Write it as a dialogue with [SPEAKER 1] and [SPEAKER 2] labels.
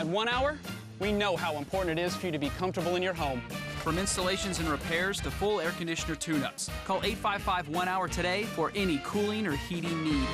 [SPEAKER 1] At One Hour, we know how important it is for you to be comfortable in your home.
[SPEAKER 2] From installations and repairs to full air conditioner tune ups, call 855 1 Hour today for any cooling or heating need.